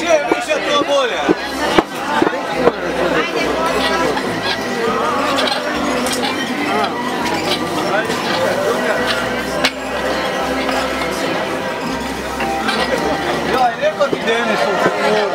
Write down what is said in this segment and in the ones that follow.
Čije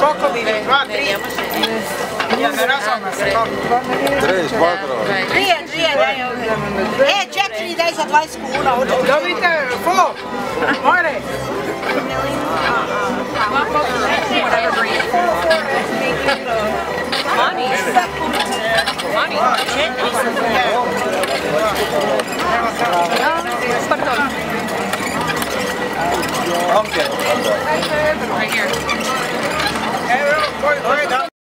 Koliko bi ne? Dva, tri. Ja ne razumem se. Três, quatro. Dvije, dvije, ovdje. E, četiri, daj za 20 kuna. Dobite, fo, more. Money. Right here.